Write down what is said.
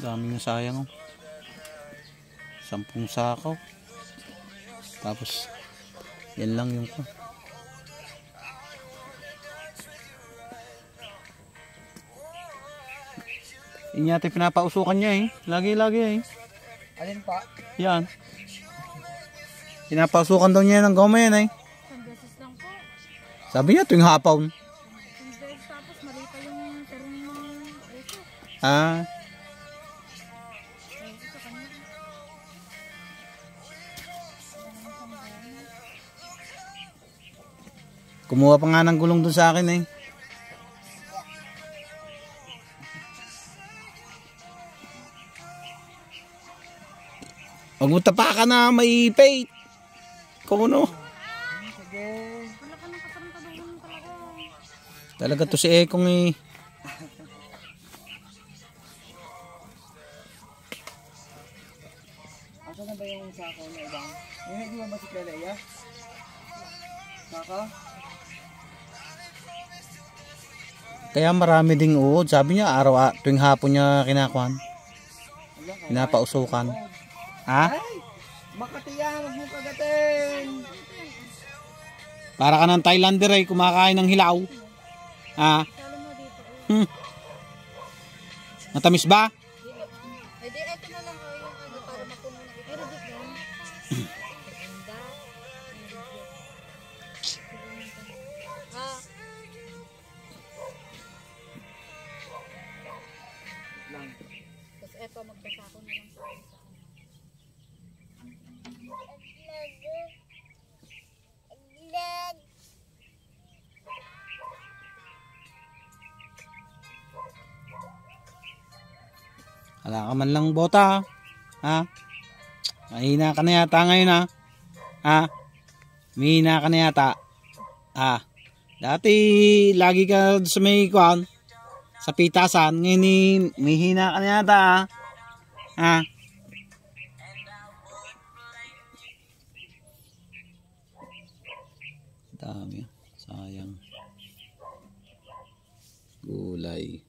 Dami nga sayang oh. Sampung sakaw. Tapos, yan lang yung ko. Yun yata pinapausukan niya eh. Lagi-lagi eh. Alin pa? Yan. Pinapausukan daw niya ng goma yan eh. Isang beses lang po. Sabi niya tuwing beses tapos mali pa yung tarong ng uso. Ah, kumuha pa nga ng gulong dun sa akin eh. Huwag mo tapakan na maipit. Kung ano. Talaga. To si Ekong eh. Asa na ba yung sako na ibang? Yung hindi mo ba si Clalea? Saka? Kaya marami ding uod. Sabi niya araw ah, tuwing hapon niya ka. Pinapausukan. Ha? Ay! Makati yan! Huwag mo kagatin! Para ka ng Thailander eh, kumakain ng hilaw. Ha? Oh. Hmm. Matamis ba? Di, eto na lang oh, yung ano para mapuno ito. Pero di eto magbasa ko na lang sa ano. Wala ka man lang bota. Ha? Mahina ka na yata ngayon ha. Ha? Mahina ka na yata. Ha? Dati lagi ka sa may kwan. Sa pitasan. Ngayon eh, mahina ka na yata ha. Ha? Dami. Sayang. Gulay.